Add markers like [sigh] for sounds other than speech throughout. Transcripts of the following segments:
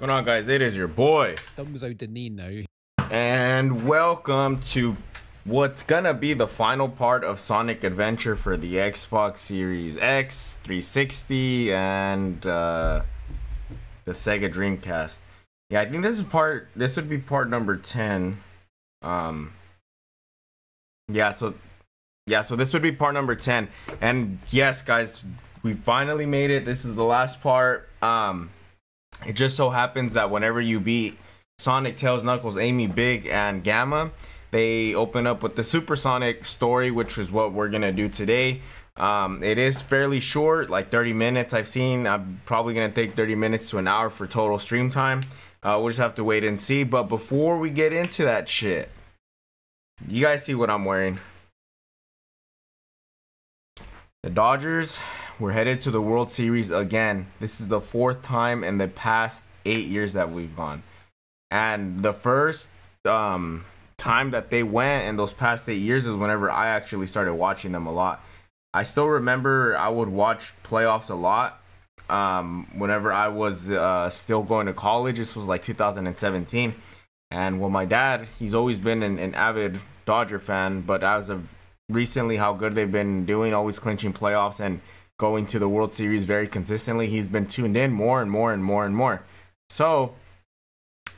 going on, guys? It is your boy, Dumbzo Denino. and welcome to what's gonna be the final part of Sonic Adventure for the Xbox Series X, 360, and uh, the Sega Dreamcast. Yeah, I think this is part. This would be part number ten. Um. Yeah. So. Yeah. So this would be part number ten. And yes, guys, we finally made it. This is the last part. Um. It just so happens that whenever you beat Sonic, Tails, Knuckles, Amy, Big, and Gamma, they open up with the Supersonic story, which is what we're gonna do today. Um, it is fairly short, like 30 minutes. I've seen. I'm probably gonna take 30 minutes to an hour for total stream time. Uh, we'll just have to wait and see. But before we get into that shit, you guys see what I'm wearing? The Dodgers we're headed to the World Series again. This is the fourth time in the past eight years that we've gone. And the first um, time that they went in those past eight years is whenever I actually started watching them a lot. I still remember I would watch playoffs a lot. Um, whenever I was uh, still going to college, this was like 2017. And well, my dad, he's always been an, an avid Dodger fan, but as of recently, how good they've been doing, always clinching playoffs and going to the World Series very consistently. He's been tuned in more and more and more and more. So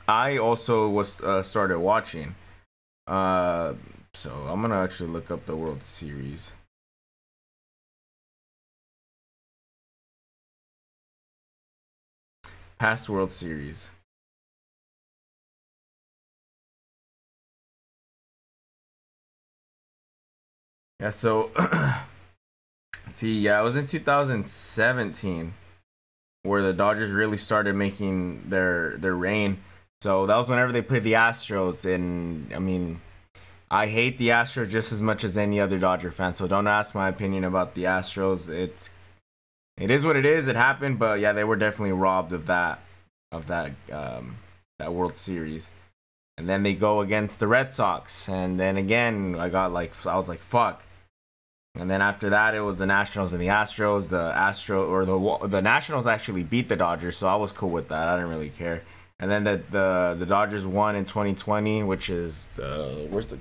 I also was uh, started watching. Uh, so I'm gonna actually look up the World Series. Past World Series. Yeah, so [clears throat] See, yeah, it was in 2017 where the Dodgers really started making their their reign. So that was whenever they played the Astros, and I mean, I hate the Astros just as much as any other Dodger fan. So don't ask my opinion about the Astros. It's it is what it is. It happened, but yeah, they were definitely robbed of that of that um, that World Series. And then they go against the Red Sox, and then again, I got like I was like, fuck and then after that, it was the Nationals and the Astros. The Astro or the the Nationals actually beat the Dodgers, so I was cool with that. I didn't really care. And then the the, the Dodgers won in 2020, which is the where's the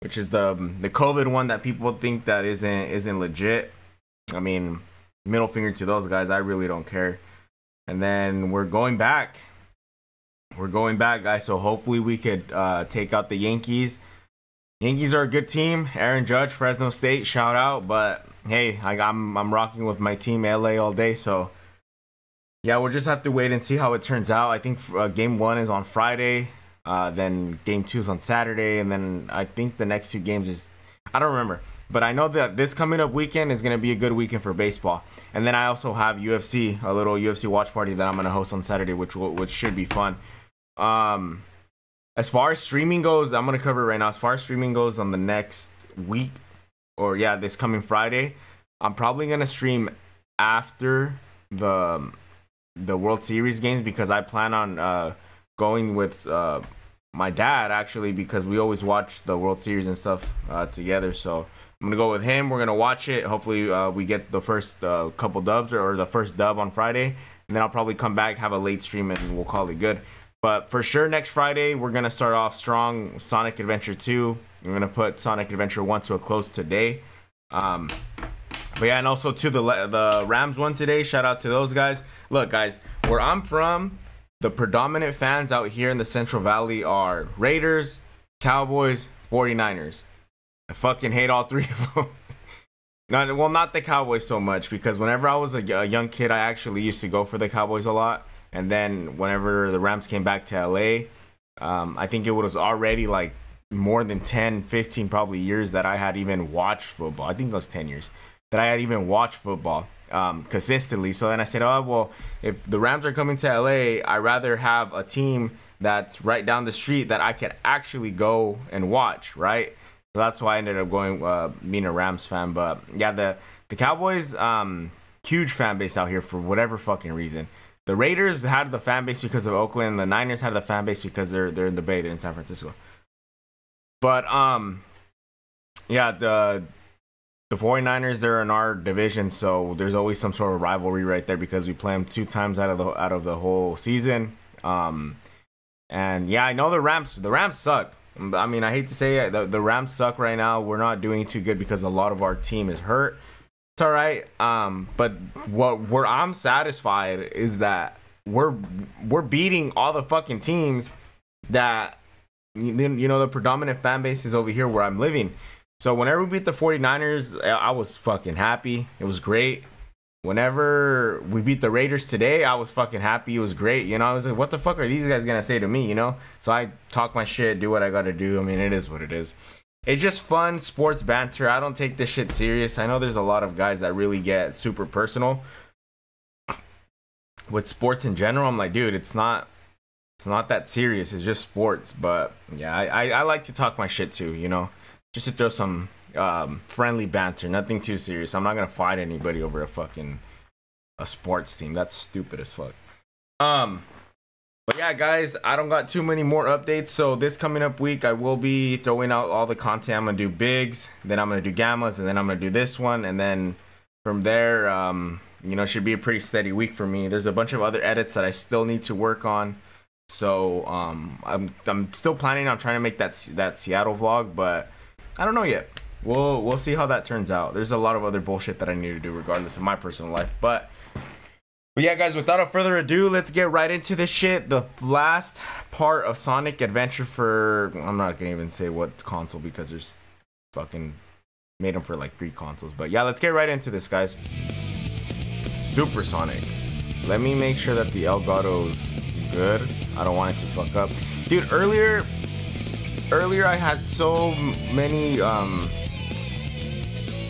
which is the the COVID one that people think that isn't isn't legit. I mean, middle finger to those guys. I really don't care. And then we're going back. We're going back, guys. So hopefully we could uh, take out the Yankees Yankees are a good team. Aaron Judge, Fresno State, shout out. But hey, I, am I'm rocking with my team LA all day. So yeah, we'll just have to wait and see how it turns out. I think uh, game one is on Friday. Uh, then game two is on Saturday, and then I think the next two games is I don't remember, but I know that this coming up weekend is gonna be a good weekend for baseball. And then I also have UFC, a little UFC watch party that I'm gonna host on Saturday, which which should be fun. Um, as far as streaming goes, I'm gonna cover it right now. As far as streaming goes, on the next week, or yeah, this coming Friday, I'm probably gonna stream after the the World Series games because I plan on uh, going with uh, my dad actually because we always watch the World Series and stuff uh, together. So I'm gonna go with him. We're gonna watch it. Hopefully, uh, we get the first uh, couple dubs or, or the first dub on Friday, and then I'll probably come back, have a late stream, and we'll call it good. But for sure, next Friday, we're going to start off strong Sonic Adventure 2. We're going to put Sonic Adventure 1 to a close today. Um, but yeah, and also to the the Rams one today. Shout out to those guys. Look, guys, where I'm from, the predominant fans out here in the Central Valley are Raiders, Cowboys, 49ers. I fucking hate all three of them. [laughs] not, well, not the Cowboys so much because whenever I was a, a young kid, I actually used to go for the Cowboys a lot. And then whenever the Rams came back to LA, um, I think it was already like more than 10, 15 probably years that I had even watched football. I think it was 10 years that I had even watched football um, consistently. So then I said, oh, well, if the Rams are coming to LA, I'd rather have a team that's right down the street that I could actually go and watch, right? So that's why I ended up going, uh, being a Rams fan. But yeah, the, the Cowboys, um, huge fan base out here for whatever fucking reason the Raiders had the fan base because of Oakland. The Niners had the fan base because they're they're in the Bay. They're in San Francisco. But um, yeah, the the 49ers they're in our division, so there's always some sort of rivalry right there because we play them two times out of the out of the whole season. Um, and yeah, I know the Rams. The Rams suck. I mean, I hate to say it, the, the Rams suck right now. We're not doing too good because a lot of our team is hurt. It's all right. Um, but what where I'm satisfied is that we're we're beating all the fucking teams that you know the predominant fan base is over here where I'm living. So whenever we beat the 49ers, I was fucking happy. It was great. Whenever we beat the Raiders today, I was fucking happy. It was great. You know, I was like, what the fuck are these guys gonna say to me? You know? So I talk my shit, do what I gotta do. I mean, it is what it is. It's just fun sports banter. I don't take this shit serious. I know there's a lot of guys that really get super personal with sports in general. I'm like, dude, it's not it's not that serious. It's just sports. But yeah, I, I, I like to talk my shit too, you know? Just to throw some um, friendly banter, nothing too serious. I'm not gonna fight anybody over a fucking a sports team. That's stupid as fuck. Um but yeah, guys, I don't got too many more updates. So this coming up week, I will be throwing out all the content. I'm gonna do bigs, then I'm gonna do gammas, and then I'm gonna do this one, and then from there, um, you know, should be a pretty steady week for me. There's a bunch of other edits that I still need to work on. So um, I'm I'm still planning on trying to make that that Seattle vlog, but I don't know yet. We'll we'll see how that turns out. There's a lot of other bullshit that I need to do regardless of my personal life, but but yeah, guys, without further ado, let's get right into this shit. The last part of Sonic Adventure for I'm not gonna even say what console because there's fucking made them for like three consoles. But yeah, let's get right into this, guys. Super Sonic. Let me make sure that the Elgato's good. I don't want it to fuck up, dude. Earlier, earlier I had so many um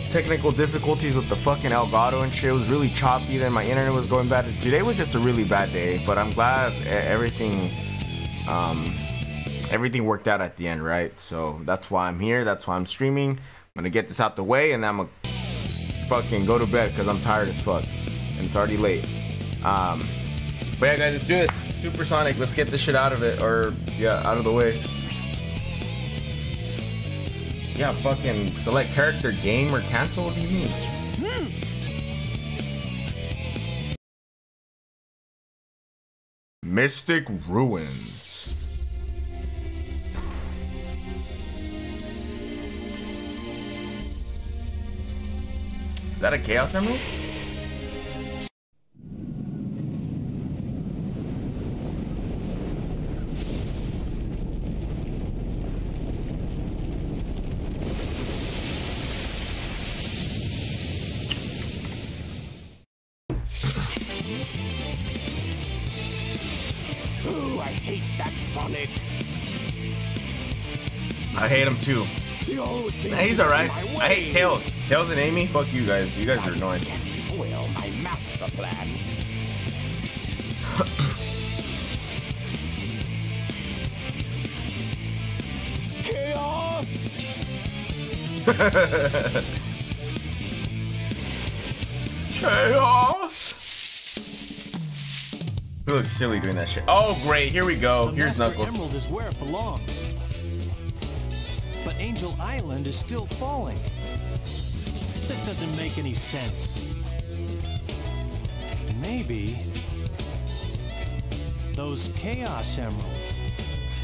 technical difficulties with the fucking Elgato and shit. It was really choppy. Then my internet was going bad. Today was just a really bad day, but I'm glad everything, um, everything worked out at the end, right? So that's why I'm here. That's why I'm streaming. I'm gonna get this out the way, and then I'm gonna fucking go to bed because I'm tired as fuck, and it's already late. Um, but yeah, guys, let's do this. Supersonic. Let's get this shit out of it, or yeah, out of the way. Yeah, fucking select character, game, or cancel? What do you mean? Hmm. Mystic Ruins. Is that a Chaos Emerald? I hate him too. Nah, he's alright. I hate Tails. Tails and Amy, fuck you guys. You guys are annoying. My master plan. Chaos! Chaos! He looks silly doing that shit. Oh, great. Here we go. Here's Knuckles. Emerald is where it belongs. Island is still falling. This doesn't make any sense. Maybe those Chaos Emeralds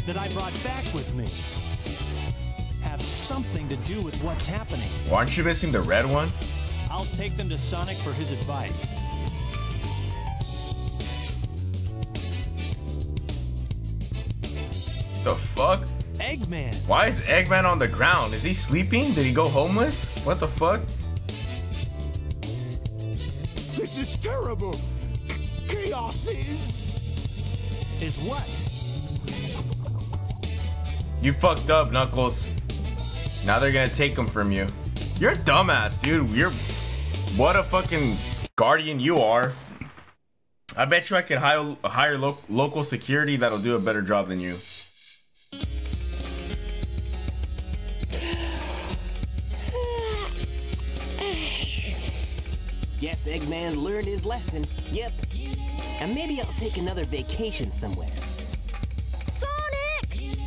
that I brought back with me have something to do with what's happening. Why aren't you missing the red one? I'll take them to Sonic for his advice. The fuck? Eggman. Why is Eggman on the ground? Is he sleeping? Did he go homeless? What the fuck? This is terrible. Chaos is. Is what? You fucked up, Knuckles. Now they're gonna take him from you. You're a dumbass, dude. You're. What a fucking guardian you are. I bet you I could hire, hire lo local security that'll do a better job than you. Guess Eggman learned his lesson. Yep. And maybe I'll take another vacation somewhere. Sonic!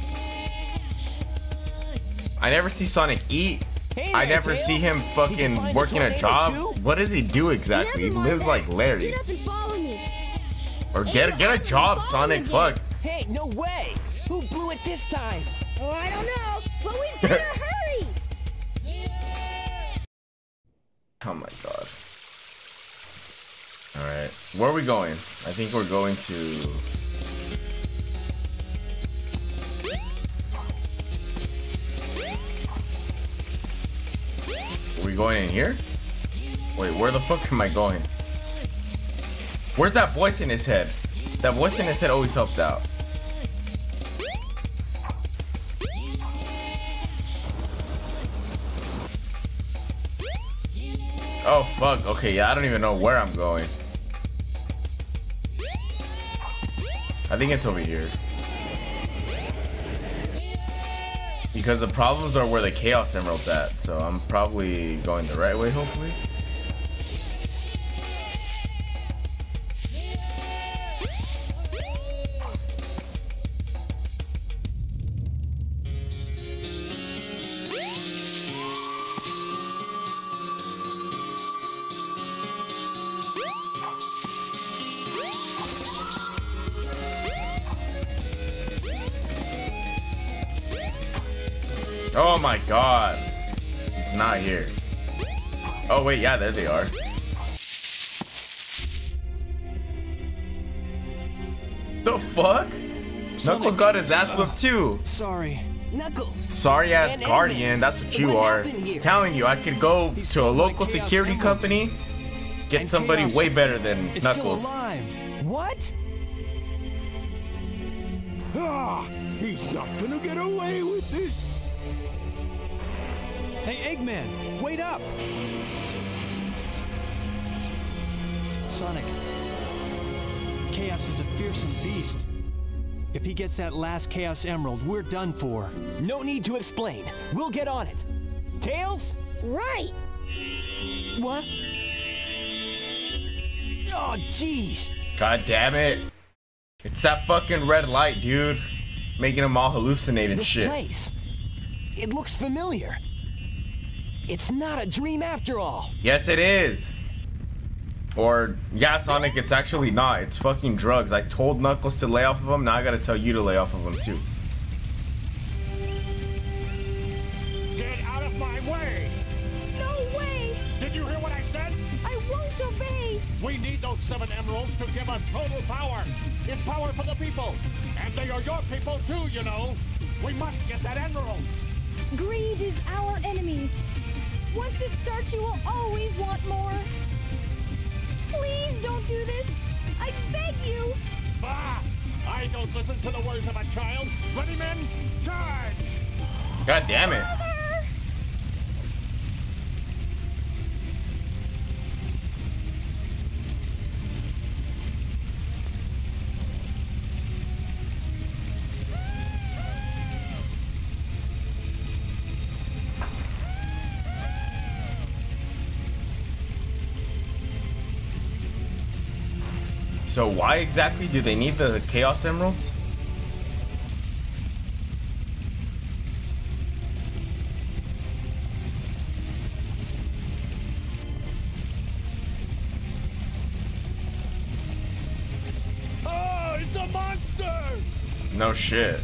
I never see Sonic eat. Hey I never Tails. see him fucking working a job. too? What does he do exactly? He lives that. like Larry. Get up and follow me. Or get get a job, Sonic. Fuck. Hey, no way! Who blew it this time? Oh, I don't know, but we [laughs] better hurry. Oh my god. Alright. Where are we going? I think we're going to. Are we going in here? Wait, where the fuck am I going? Where's that voice in his head? That voice in his head always helped out. Oh fuck, okay, yeah, I don't even know where I'm going. I think it's over here. Because the problems are where the Chaos Emerald's at, so I'm probably going the right way, hopefully. Wait, yeah, there they are. The fuck? Knuckles got his ass whipped too. Sorry. Knuckles! Sorry ass And guardian, Eggman. that's what you What are. Telling you, I could go He to a local security Emeralds. company, get And somebody Chaos way better than Is Knuckles. still alive. What? Ah, he's not gonna get away with this. Hey, Eggman, wait up! Sonic, Chaos is a fearsome beast. If he gets that last Chaos Emerald, we're done for. No need to explain. We'll get on it. Tails? Right. What? Oh, jeez. God damn it. It's that fucking red light, dude. Making them all hallucinate and This shit. place. It looks familiar. It's not a dream after all. Yes, it is. Or, yeah, Sonic, it's actually not. It's fucking drugs. I told Knuckles to lay off of them. Now I gotta tell you to lay off of them, too. Get out of my way! No way. Did you hear what I said? I won't obey. We need those seven emeralds to give us total power. It's power for the people. And they are your people too, you know. We must get that emerald. Greed is our enemy. Once it starts, you will always want more. Please don't do this. I beg you. Bah! I don't listen to the words of a child. Ready, men? Charge! God damn it. So why exactly do they need the Chaos Emeralds? Oh, it's a monster! No shit.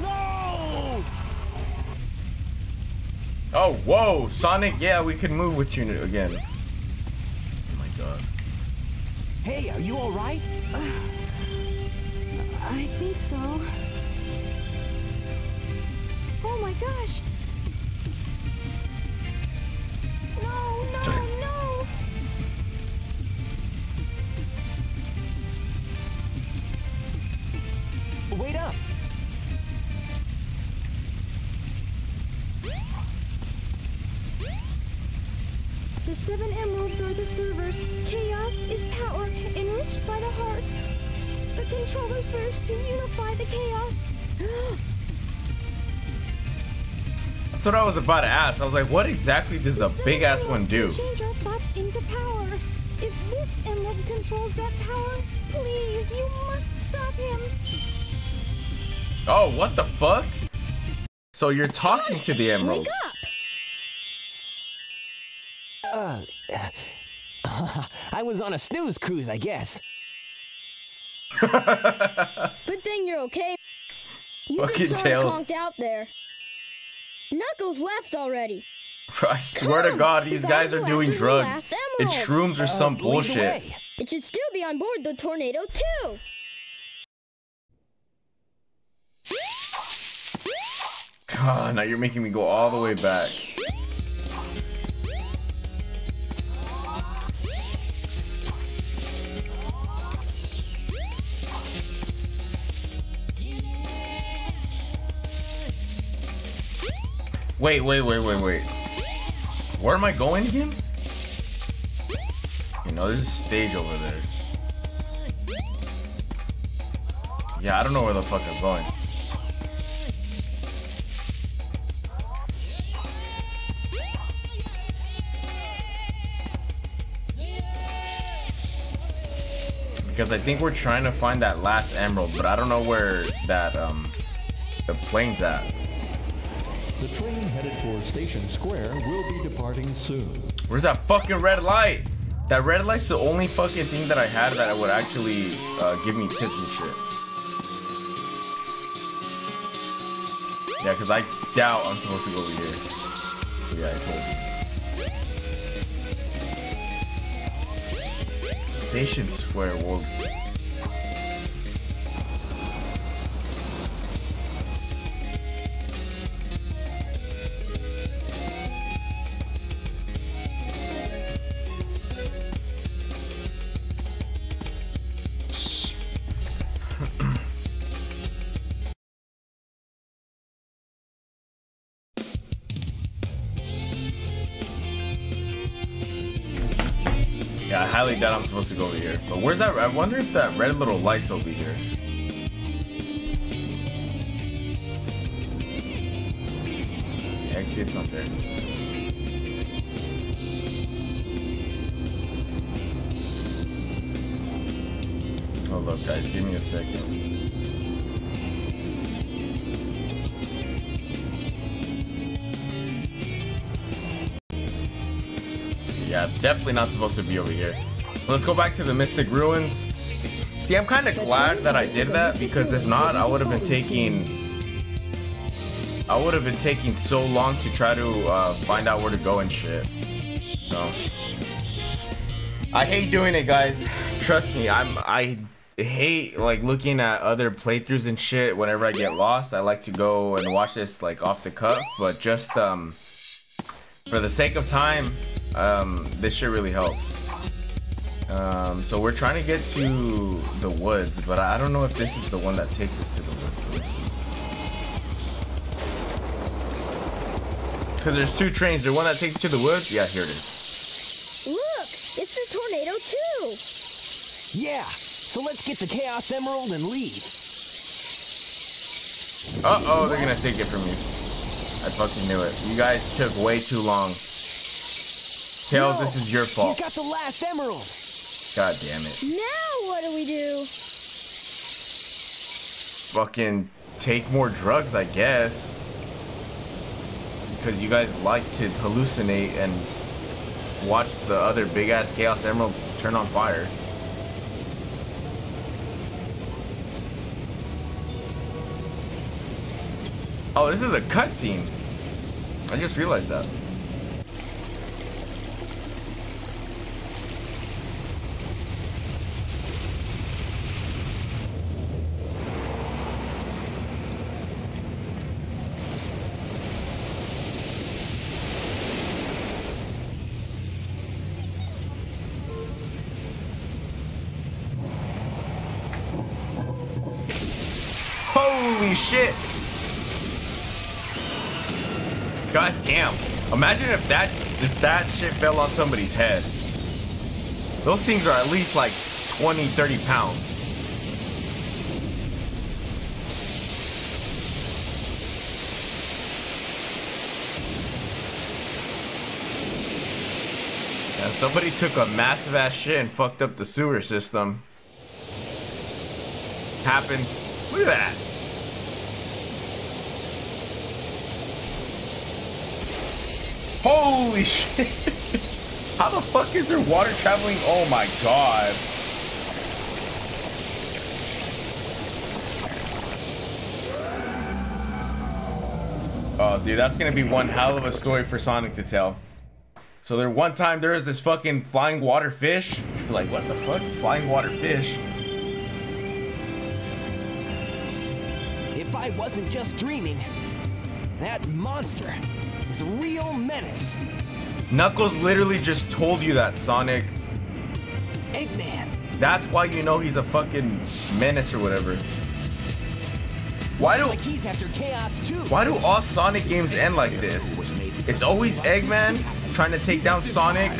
No! Oh, whoa, Sonic, yeah, we could move with you again. Hey, are you alright? [sighs] I think so. Oh my gosh. No, no, no. Wait up. The seven emeralds are the servers. Chaos is power enriched by the heart. The controller serves to unify the chaos. [gasps] That's what I was about to ask. I was like, what exactly does the seven big ass one do? Change our thoughts into power. If this emerald controls that power, please, you must stop him. Oh, what the fuck? So you're talking to the emerald. I was on a snooze cruise, I guess. [laughs] Good thing you're okay. You Fucking just sort of Tails. conked out there. Knuckles left already. Bro, [laughs] I swear to Come, God, these guys guys are doing drugs. It's shrooms or some Uh, lead the bullshit. It should still be on board the Tornado 2. God, now you're making me go all the way back. Wait, wait, wait, wait, wait. Where am I going again? You know, there's a stage over there. Yeah, I don't know where the fuck I'm going. Because I think we're trying to find that last emerald, but I don't know where that um the plane's at. Train headed for Station Square will be departing soon. Where's that fucking red light? That red light's the only fucking thing that I had that would actually uh, give me tips and shit. Yeah, because I doubt I'm supposed to go over here. Yeah, I told you. Station Square. Well, highly doubt I'm supposed to go over here. But where's that? I wonder if that red little light's over here. Yeah, I see it's not there. Oh, Hold up, guys. Give me a second. Yeah, definitely not supposed to be over here. Let's go back to the Mystic Ruins. See, I'm kind of glad that I did that because if not, I would have been taking. I would have been taking so long to try to uh, find out where to go and shit. So, I hate doing it, guys. Trust me, I'm. I hate like looking at other playthroughs and shit. Whenever I get lost, I like to go and watch this like off the cuff. But just um, for the sake of time, um, this shit really helps. Um, so we're trying to get to the woods, but I don't know if this is the one that takes us to the woods. Let me see. Because there's two trains. There's one that takes us to the woods. Yeah, here it is. Look, it's the Tornado 2. Yeah, so let's get the Chaos Emerald and leave. Uh oh, they're gonna take it from you. I fucking knew it. You guys took way too long. Tails, No, this is your fault. He's got the last emerald. God damn it. Now what do we do? Fucking take more drugs, I guess. Because you guys like to hallucinate and watch the other big ass Chaos Emerald turn on fire. Oh, this is a cutscene. I just realized that. Imagine if that if that shit fell on somebody's head. Those things are at least like 20, 30 pounds. And somebody took a massive ass shit and fucked up the sewer system. Happens. Look at that. Holy [laughs] shit! How the fuck is there water traveling? Oh my god. Oh, dude, that's gonna be one hell of a story for Sonic to tell. So there, one time there was this fucking flying water fish. Like, what the fuck? Flying water fish? If I wasn't just dreaming, that monster a real menace. Knuckles literally just told you that, Sonic. Eggman, That's why you know he's a fucking menace or whatever. Why do like he's after chaos too. why do all Sonic games end like this? It's always Eggman trying to take down Sonic,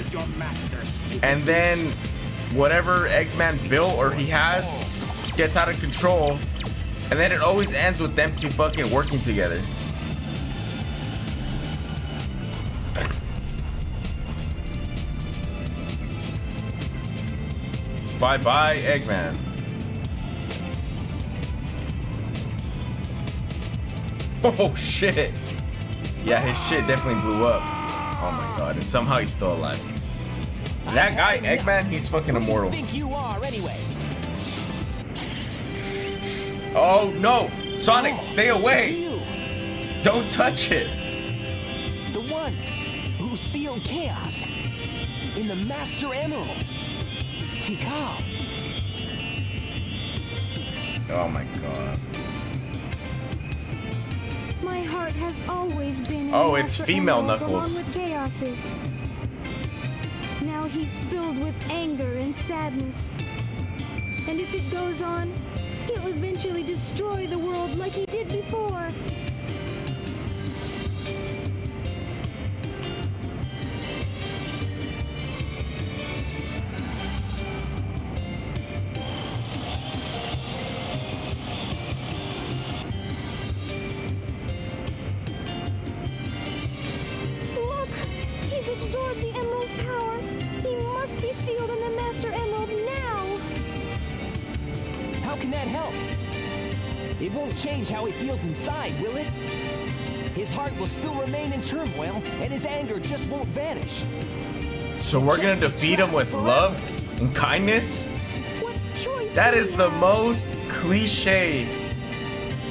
and then whatever Eggman built or he has gets out of control, and then it always ends with them two fucking working together. Bye bye, Eggman. Oh shit! Yeah, his shit definitely blew up. Oh my god, and somehow he's still alive. That guy, Eggman, he's fucking Who do you immortal. think you are anyway? Oh no! Sonic, stay away! Don't touch it! the one who sealed chaos in the Master Emerald. Oh my god. My heart has always been. Oh, in Oh, it's female Knuckles. Along with Chaos's. Now he's filled with anger and sadness. And if it goes on, he'll eventually destroy the world like he feels inside, will it? His heart will still remain in turmoil, and his anger just won't vanish. So we're gonna defeat him with love and kindness? What choice That do is we the most cliche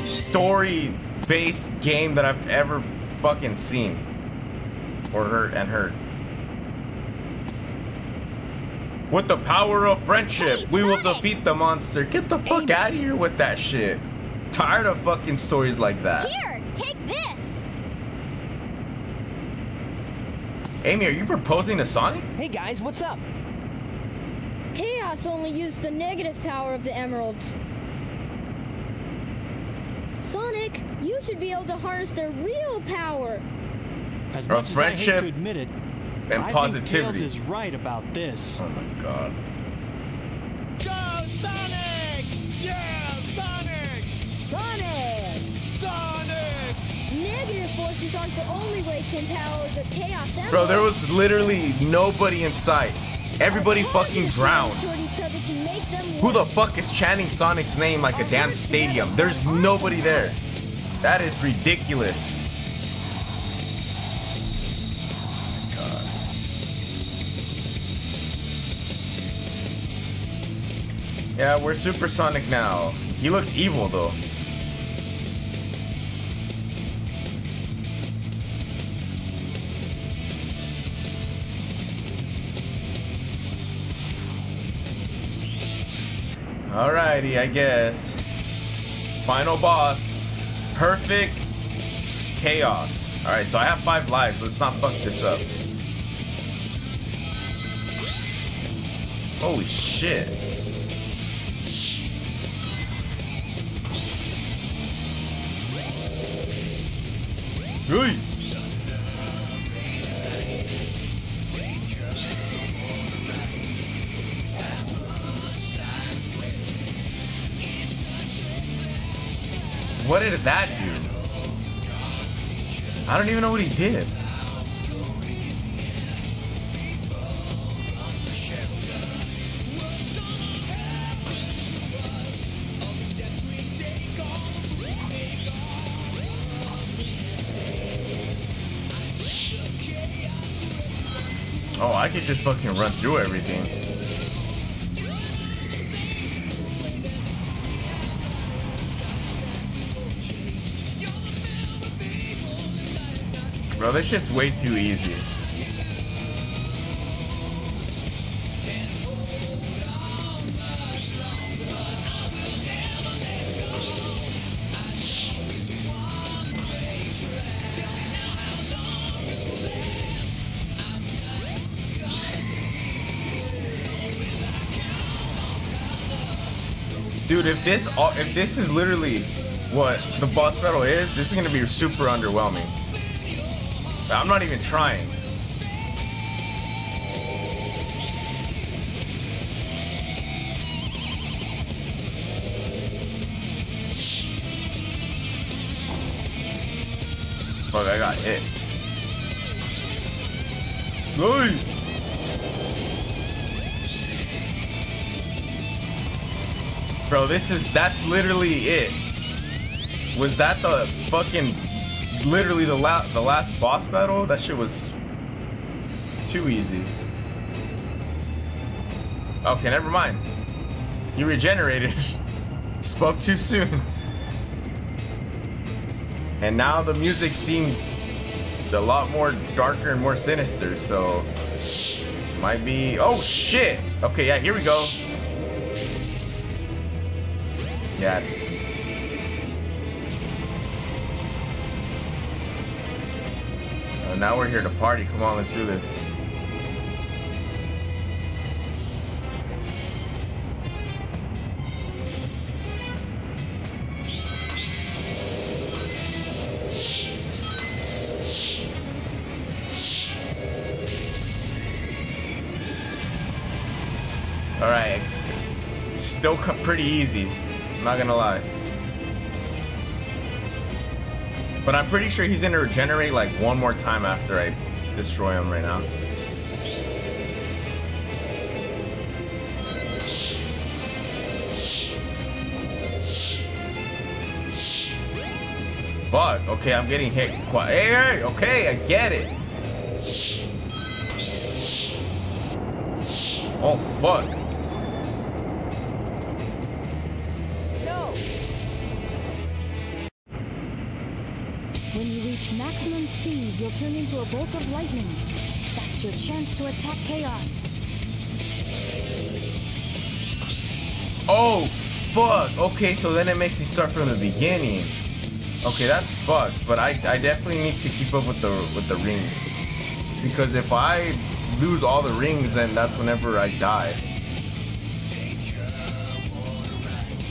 story based game that I've ever fucking seen. Or heard and heard. With the power of friendship, we will defeat the monster. Get the fuck out of here with that shit. Tired of fucking stories like that. Here, take this. Amy, are you proposing to Sonic? Hey guys, what's up? Chaos only used the negative power of the emeralds. Sonic, you should be able to harness their real power. As Of much as I hate to admit it, And I think. Tails is right about this. Oh my god. The only way to empower the Chaos Emerald. Bro, there was literally nobody in sight. Everybody fucking drowned. Toward each other to make them Who the fuck is chanting Sonic's name like a damn stadium? There's nobody there. That is ridiculous. God. Yeah, we're Supersonic now. He looks evil though. Alrighty, I guess. Final boss. Perfect chaos. Alright, so I have five lives. Let's not fuck this up. Holy shit. Hey! What did that do? I don't even know what he did. Oh, I could just fucking run through everything. Bro, this shit's way too easy. Dude, if this uh, if this is literally what the boss battle is, this is gonna be super underwhelming. I'm not even trying. Fuck, I got hit. Hey! Bro, this is that's literally it. Was that the fucking literally the la- the last boss battle? That shit was too easy. Okay, never mind. You regenerated. [laughs] Spoke too soon. And now the music seems a lot more darker and more sinister, so might be Oh shit! Okay, yeah, here we go. Yeah. Uh, now we're here to party. Come on, let's do this. All right. Still pretty easy. I'm not gonna lie. But I'm pretty sure he's gonna regenerate like one more time after I destroy him right now. Fuck. Okay, I'm getting hit. Quite. Hey, okay, I get it. Oh fuck. You'll turn into a bolt of lightning. That's your chance to attack Chaos. Oh, fuck. Okay, so then it makes me start from the beginning. Okay, that's fucked. But I, I definitely need to keep up with the with the rings because if I lose all the rings, then that's whenever I die.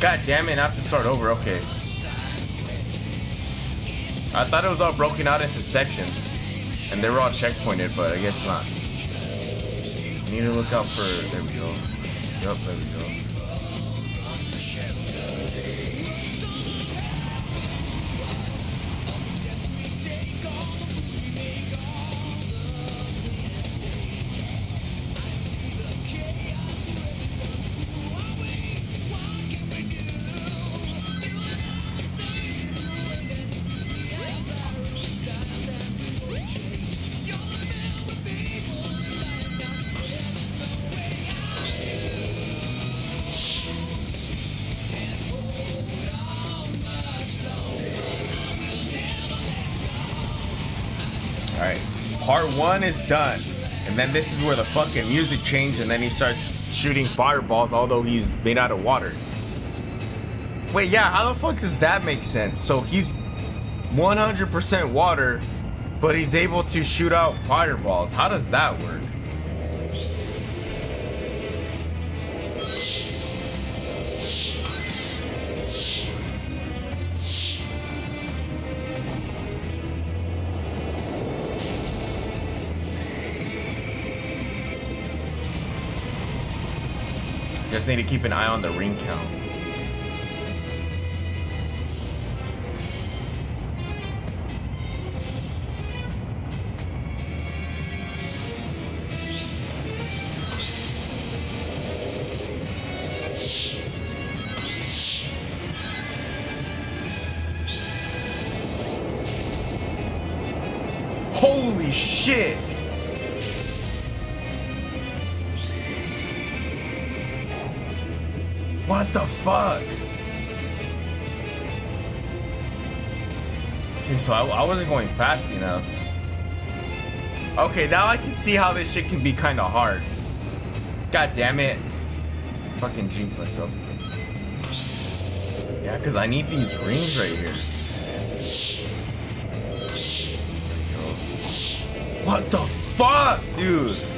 God damn it! I have to start over. Okay. I thought it was all broken out into sections, and they were all checkpointed, but I guess not. Need to look out for. There we go. Yup, there we go. Part one is done. And then this is where the fucking music changed and then he starts shooting fireballs although he's made out of water. Wait, yeah, how the fuck does that make sense? So he's 100% water, but he's able to shoot out fireballs. How does that work? Just need to keep an eye on the ring count. Holy shit! What the fuck? Okay, so I, I wasn't going fast enough. Okay, now I can see how this shit can be kind of hard. God damn it. Fucking jinx myself. Yeah, because I need these rings right here. What the fuck, dude?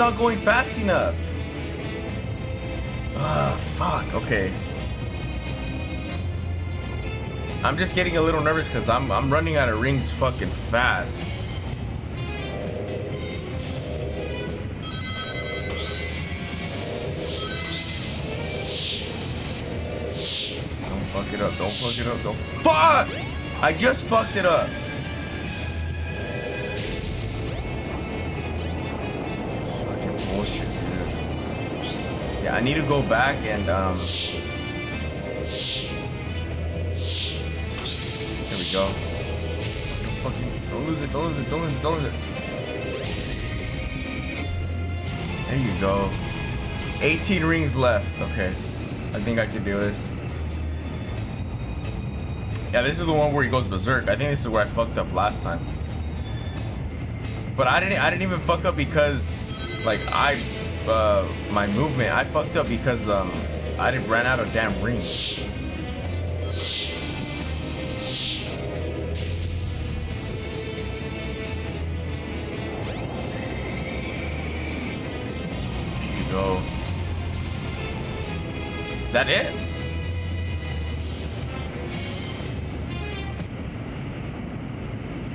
Not going fast enough. Ah, fuck. Okay. I'm just getting a little nervous because I'm I'm running out of rings fucking fast. Don't fuck it up. Don't fuck it up. Don't fuck. I just fucked it up. Bullshit. Yeah, I need to go back and um. There we go. Don't fucking don't lose it. Don't lose it. Don't lose it. Don't lose it. There you go. 18 rings left. Okay. I think I can do this. Yeah, this is the one where he goes berserk. I think this is where I fucked up last time. But I didn't I didn't even fuck up because like I uh my movement. I fucked up because um I didn't ran out of damn rings. Go. Is that it?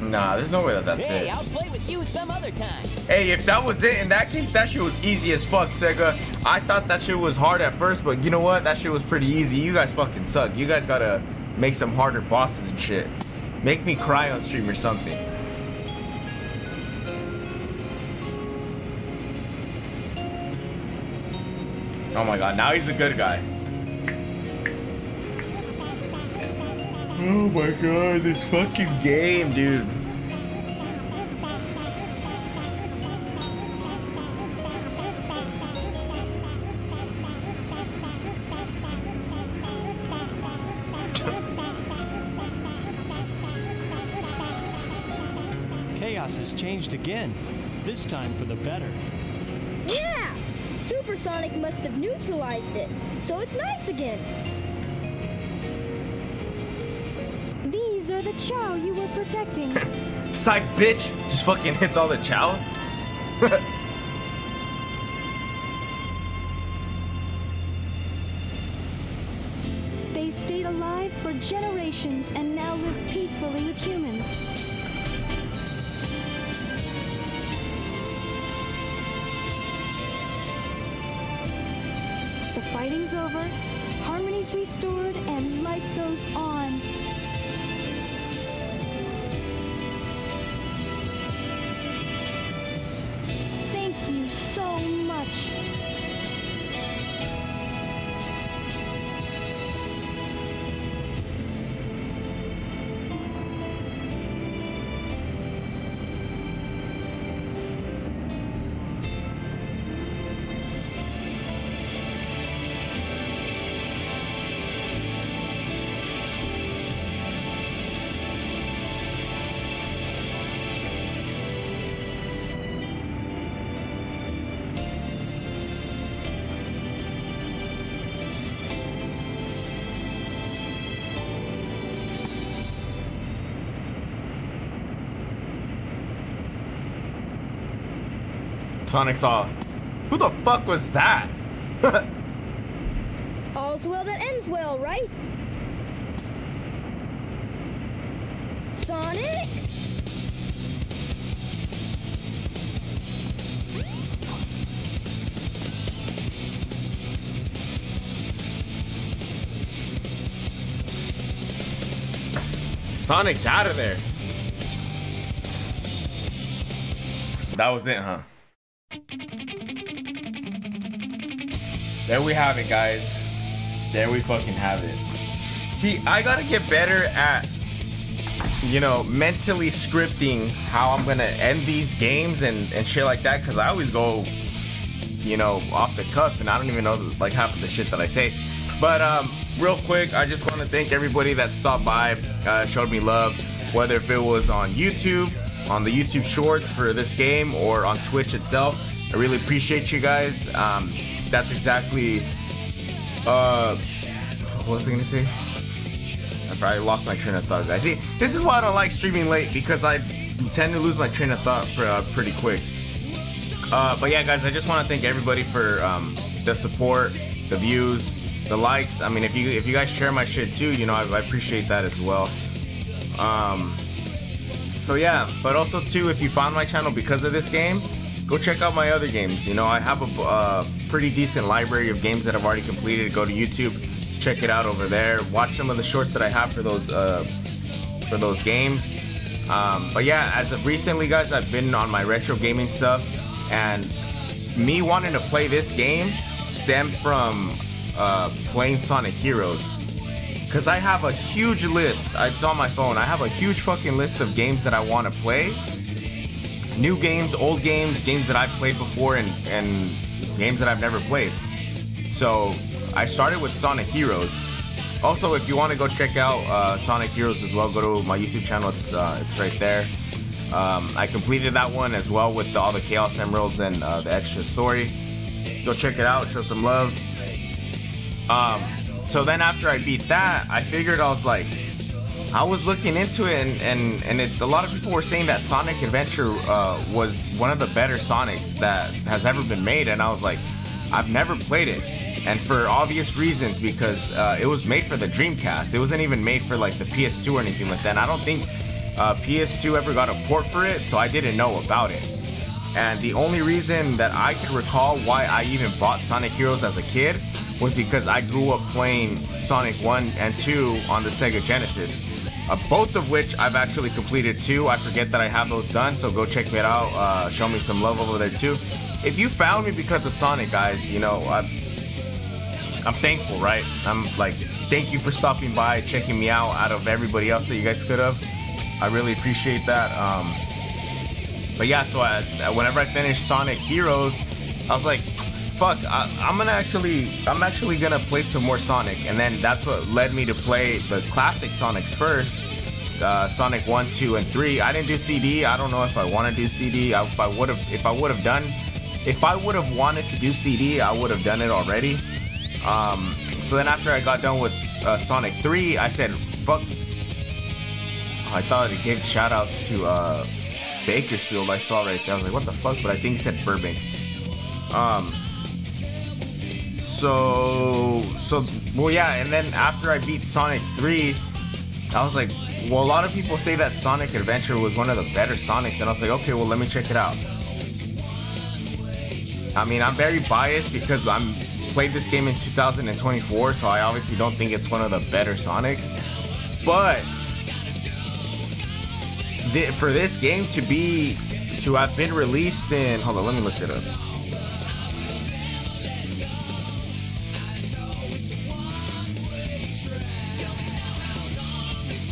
Nah, there's no way that that's Hey, it. I'll play with you some other time. Hey, if that was it, in that case, that shit was easy as fuck, Sega. I thought that shit was hard at first, but you know what? That shit was pretty easy. You guys fucking suck. You guys gotta make some harder bosses and shit. Make me cry on stream or something. Oh my god, now he's a good guy. Oh my god, this fucking game, dude. Changed again, this time for the better. Yeah! Super Sonic must have neutralized it, so it's nice again. These are the Chao you were protecting. [laughs] Psych bitch just fucking hits all the chows. they stayed alive for generations and Sonic saw. Who the fuck was that? [laughs] All's well that ends well, right? Sonic? Sonic's out of there. That was it, huh? There we have it, guys. There we fucking have it. See, I gotta get better at you know, mentally scripting how I'm gonna end these games and and shit like that, because I always go, you know, off the cuff, and I don't even know like half of the shit that I say. But um, real quick, I just want to thank everybody that stopped by, uh, showed me love, whether if it was on YouTube, on the YouTube Shorts for this game, or on Twitch itself. I really appreciate you guys. Um, that's exactly. Uh, what was I gonna say? I probably lost my train of thought, guys. See, this is why I don't like streaming late because I tend to lose my train of thought uh, pretty quick. Uh, but yeah, guys, I just want to thank everybody for um, the support, the views, the likes. I mean, if you if you guys share my shit too, you know, I, I appreciate that as well. Um, so yeah, but also too, if you found my channel because of this game, go check out my other games. You know, I have a uh, pretty decent library of games that I've already completed. Go to YouTube, check it out over there. Watch some of the shorts that I have for those uh, for those games. Um, but yeah, as of recently, guys, I've been on my retro gaming stuff, and me wanting to play this game stemmed from uh, playing Sonic Heroes. Cause I have a huge list. It's on my phone. I have a huge fucking list of games that I want to play. New games, old games, games that I've played before, and and games that I've never played. So I started with Sonic Heroes. Also, if you want to go check out uh, Sonic Heroes as well, go to my YouTube channel. It's uh, it's right there. Um, I completed that one as well with the, all the Chaos Emeralds and uh, the extra story. Go check it out. Show some love. Um, so then after I beat that, I figured I was like, I was looking into it, and and, and it, a lot of people were saying that Sonic Adventure uh, was one of the better Sonics that has ever been made, and I was like, I've never played it, and for obvious reasons because uh, it was made for the Dreamcast. It wasn't even made for like the PS2 or anything like that. And I don't think uh, PS2 ever got a port for it, so I didn't know about it. And the only reason that I could recall why I even bought Sonic Heroes as a kid was because I grew up playing Sonic 1 and 2 on the Sega Genesis. Uh, both of which I've actually completed too. I forget that I have those done, so go check me out. Uh, show me some love over there too. If you found me because of Sonic, guys, you know, I, I'm thankful, right? I'm like, thank you for stopping by, checking me out out of everybody else that you guys could have. I really appreciate that. Um, but yeah, so I, whenever I finished Sonic Heroes, I was like, fuck, I, am gonna actually, I'm actually gonna play some more Sonic, and then that's what led me to play the classic Sonics first, uh, Sonic One, Two, and Three. I didn't do CD. I don't know if I want to do CD. I, if I would have, if I would have done, if I would have wanted to do CD, I would have done it already. Um, so then after I got done with uh, Sonic 3, I said, fuck. I thought it gave shout outs to uh, Bakersfield I saw right there. I was like, what the fuck? But I think he said Burbank. Um, so, so, well, yeah, and then after I beat Sonic 3, I was like, well, a lot of people say that Sonic Adventure was one of the better Sonics, and I was like, okay, well, let me check it out. I mean, I'm very biased because I'm played this game in 2024, so I obviously don't think it's one of the better Sonics. But th- for this game to be to have been released in, hold on, let me look it up.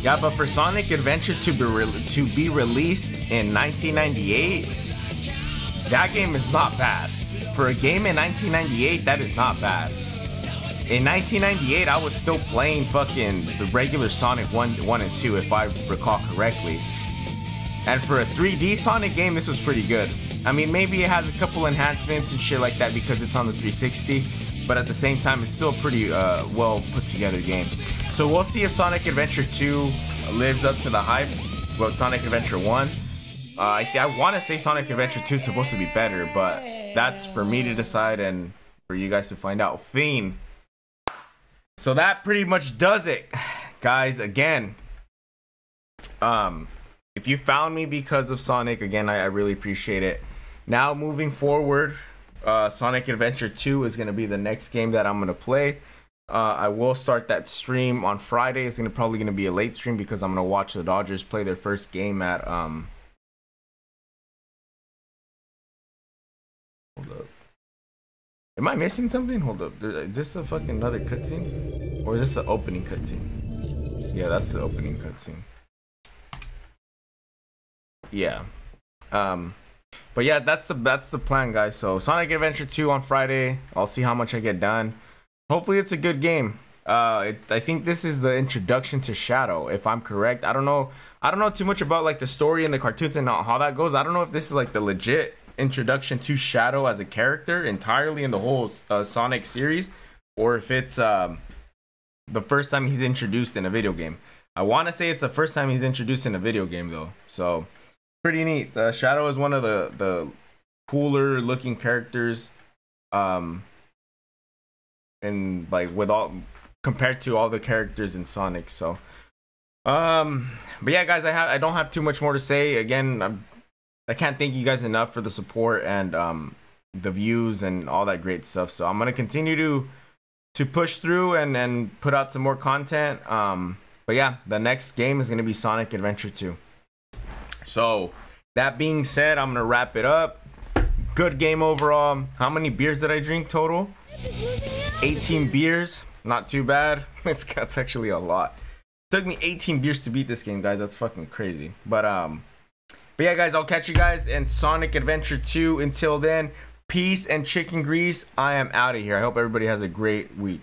Yeah, but for Sonic Adventure to be re- to be released in 1998, that game is not bad. For a game in 1998, that is not bad. In 1998, I was still playing fucking the regular Sonic 1, 1 and 2, if I recall correctly. And for a 3D Sonic game, this was pretty good. I mean, maybe it has a couple enhancements and shit like that because it's on the 360, but at the same time, it's still a pretty uh, well put together game. So we'll see if Sonic Adventure 2 lives up to the hype. Well, Sonic Adventure 1. Uh, I, I want to say Sonic Adventure 2 is supposed to be better, but that's for me to decide and for you guys to find out. Fiend. So that pretty much does it, guys. Again, um, if you found me because of Sonic, again, I, I really appreciate it. Now moving forward, uh, Sonic Adventure 2 is gonna be the next game that I'm gonna play. Uh, I will start that stream on Friday. It's gonna probably gonna be a late stream because I'm gonna watch the Dodgers play their first game at um. Hold up. Am I missing something? Hold up. Is this a fucking another cutscene, or is this the opening cutscene? Yeah, that's the opening cutscene. yeah. Um, but yeah, that's the that's the plan, guys. So Sonic Adventure 2 on Friday. I'll see how much I get done. Hopefully, it's a good game. Uh, it, I think this is the introduction to Shadow, if I'm correct. I don't know. I don't know too much about like the story and the cartoons and how that goes. I don't know if this is like the legit introduction to Shadow as a character entirely in the whole uh, Sonic series, or if it's um, the first time he's introduced in a video game. I want to say it's the first time he's introduced in a video game though, so pretty neat. Uh, Shadow is one of the the cooler looking characters, um, and like with all compared to all the characters in Sonic. So, um, but yeah, guys, I have I don't have too much more to say. Again, I'm I can't thank you guys enough for the support and um the views and all that great stuff. So I'm gonna continue to to push through and and put out some more content. Um, but yeah, the next game is gonna be Sonic Adventure 2. So that being said, I'm gonna wrap it up. Good game overall. How many beers did I drink total? [laughs] 18 beers. Not too bad. [laughs] It's that's actually a lot. It Took me 18 beers to beat this game, guys. That's fucking crazy. But um, but yeah, guys, I'll catch you guys in Sonic Adventure 2. Until then, peace and chicken grease. I am out of here. I hope everybody has a great week.